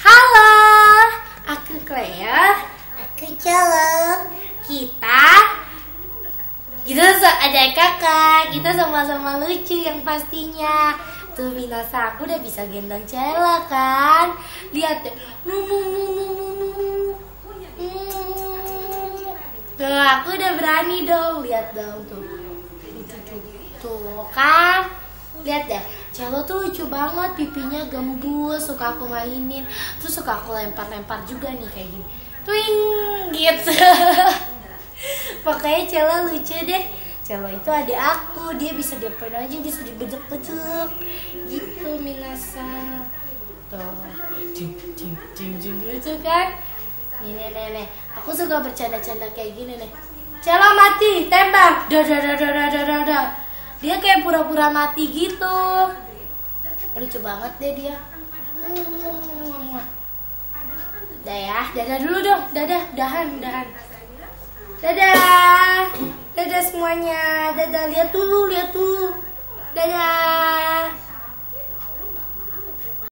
Halo, aku Cleo. Aku Colo. Kita kita ada kakak, kita sama-sama lucu yang pastinya. Tuh Minasa, aku udah bisa gendong Cela kan? Lihat deh. Tuh, aku udah berani dong. Lihat dong tuh. Tuh. Tuh kan? Lihat deh, Celo tuh lucu banget, pipinya gembus, suka aku mainin, terus suka aku lempar-lempar juga nih kayak gini. Twing gitu. Pokoknya Celo lucu deh. Celo itu adik aku, dia bisa diapain aja, bisa dibejek-bejek. Gitu Minasa. Tuh. Cing, cing, cing, cing, lucu kan? Nih, nih, nih, nih. Aku suka bercanda-canda kayak gini nih. Celo mati, tembak. Dah, dah, dah, dah, dah, dah, dah. Dia kayak pura-pura mati gitu. Lucu banget deh dia. Udah ya, dadah dulu dong. Dadah, dahan, dahan. Dadah. Dadah semuanya. Dadah, lihat dulu, lihat dulu. Dadah.